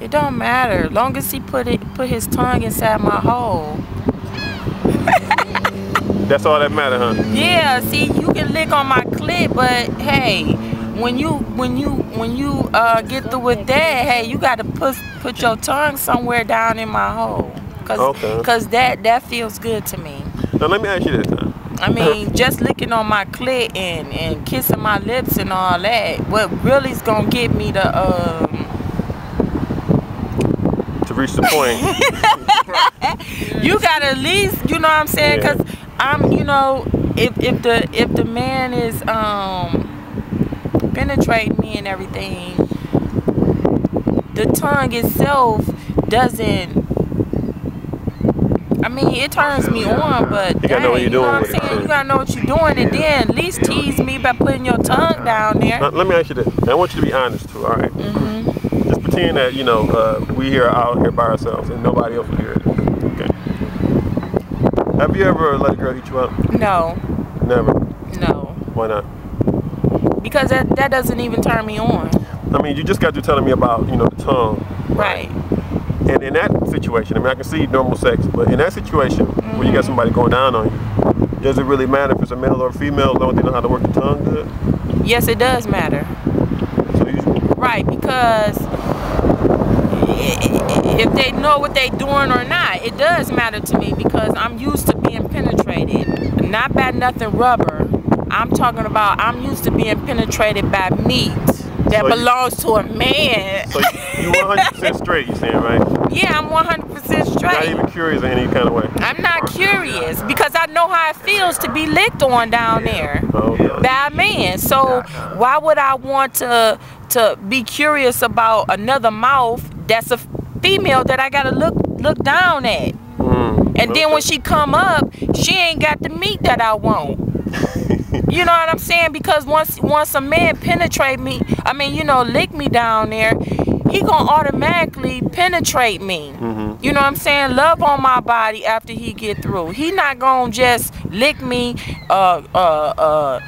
It don't matter. Long as he put it put his tongue inside my hole. That's all that matter, huh? Yeah, see, you can lick on my clit, but hey, when you when you when you uh, get through with that, hey, you got to put put your tongue somewhere down in my hole, cause Okay. cause that that feels good to me. Now let me ask you this. I mean, just licking on my clit and and kissing my lips and all that, what really is gonna get me to um. Reach the point. you gotta at least you know what i'm saying Yeah. because i'm you know if if the if the man is um penetrating me and everything the tongue itself doesn't I mean, it turns me on, but You gotta know what you're you know doing what I'm it, saying? You gotta know what you're doing, and then at least tease me by putting your tongue down there. Now, let me ask you this. I want you to be honest too. All right? Mm-hmm. Just pretend that you know uh, we here out here by ourselves and nobody else will hear it. Okay. Have you ever let a girl eat you up? No, Never. no, Why not? because that that doesn't even turn me on. I mean, you just got to telling me about you know the tongue. Right. And in that situation, I mean, I can see normal sex, but in that situation where you got somebody going down on you, does it really matter if it's a male or a female as long as they know how to work the tongue good? Yes, it does matter. So Right, because if they know what they're doing or not, it does matter to me because I'm used to being penetrated, not by nothing rubber. I'm talking about I'm used to being penetrated by meat that So you- belongs to a man. so you, you 100% straight, you saying, right? yeah, I'm 100% straight. Not even curious in any kind of way. I'm not curious because I know how it feels to be licked on down there Oh, okay. by a man. So why would I want to to be curious about another mouth that's a female that I gotta look look down at? Mm, And then when she come up, she ain't got the meat that I want. You know what I'm saying? Because once once a man penetrate me, I mean, you know, lick me down there, he gonna automatically penetrate me. Mhm. You know what I'm saying? Love on my body after he get through. He not gonna just lick me, uh, uh, uh,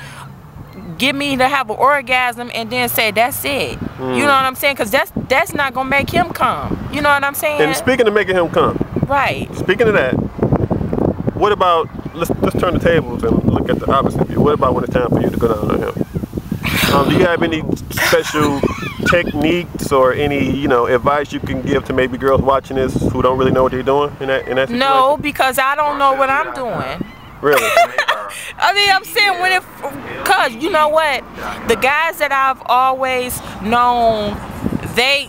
get me to have an orgasm and then say that's it. You know what I'm saying? Cause that's that's not gonna make him come. You know what I'm saying? And speaking of making him come, right. speaking of that, what about let's let's turn the tables and look at the opposite view. What about when it's time for you to go down on him? Um, do you have any special techniques or any you know advice you can give to maybe girls watching this who don't really know what they're doing in that in that situation? No, because I don't know what I'm doing. really. I mean, I'm saying when it, cause you know what, the guys that I've always known, they,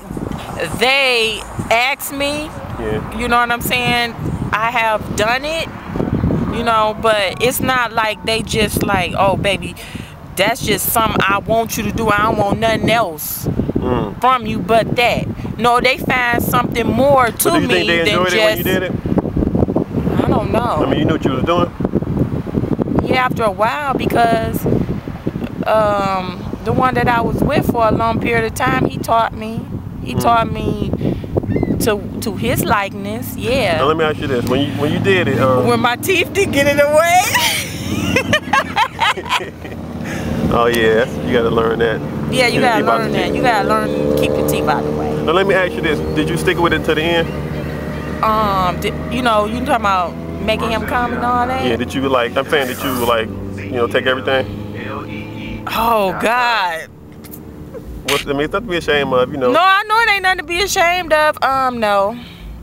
they ask me. Yeah. You know what I'm saying? I have done it. You know, but it's not like they just like, oh baby, that's just something I want you to do. I don't want nothing else Mm. from you but that. No, they find something more to So do you me think they than enjoyed just. it when you did it? I don't know. I mean, you knew what you was doing. Yeah, after a while because um, the one that I was with for a long period of time, he taught me. He Mm. taught me to to his likeness. Now Yeah. let me ask you this: when you when you did it, um, When my teeth did get in the way. oh yeah, you got to learn that. yeah, you Yeah, gotta keep out learn that. You gotta learn to keep your teeth out of the way. Now let me ask you this: Did you stick with it to the end? Um, did, you know, you talking about making him come and all that? Yeah. Did you like? I'm saying, that you like, you know, take everything? Oh God. What's, I mean, it's nothing to be ashamed of, you know. No, I know it ain't nothing to be ashamed of. Um, no,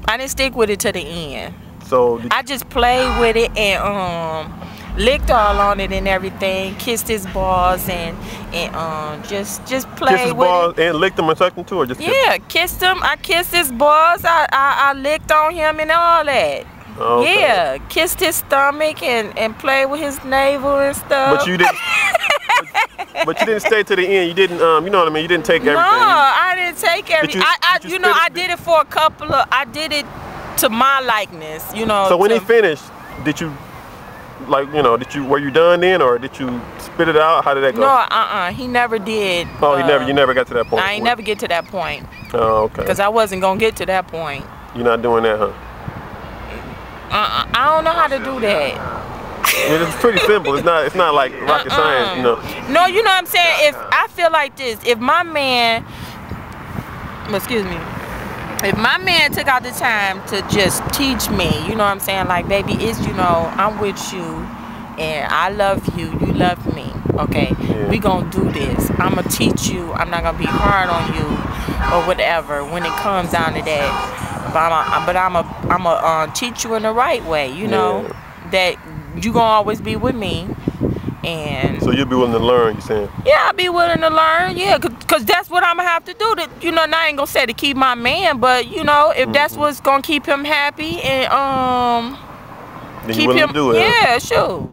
I didn't stick with it to the end. So I just played with it and um licked all on it and everything, kissed his balls and and um just just played kiss his with balls it. and licked them and sucked them too, or just Yeah, kissed him. I kissed his balls. I, I I licked on him and all that. Oh, okay. Yeah, kissed his stomach and and played with his navel and stuff. But you didn't. but, you didn't stay to the end. You didn't. Um, you know what I mean. You didn't take everything. You- I didn't take every. you- I, I you you know I did it for a couple of. I did it to my likeness. You know. so when he finished, did you, like, you know, did you were you done then, or did you spit it out? How did that go? No, uh, uh he never did. oh, uh, never. You never got to that point. I ain't never get to that point Oh, okay. because I wasn't gonna get to that point. You're not doing that, huh? Uh-uh, I don't know how to do that. Mean, it's pretty simple. It's not. It's not like rocket Uh-uh. science, you know. No, you know what I'm saying. If I feel like this, if my man, excuse me, if my man took out the time to just teach me, you know what I'm saying? Like, baby, it's, you know, I'm with you and I love you, you love me, okay? Yeah. We gonna do this. I'm gonna teach you. I'm not gonna be hard on you or whatever when it comes down to that. But I'm a, but I'm a, I'm a uh, teach you in the right way, you know? That you gonna always be with me. And So you'll be willing to learn, you saying? yeah, I'll be willing to learn. Yeah, cause, 'cause that's what I'm gonna have to do. To you know, and I ain't gonna say to keep my man, but you know, if that's Mm-hmm. what's gonna keep him happy and um Then keep willing him, to do it? huh? yeah, sure.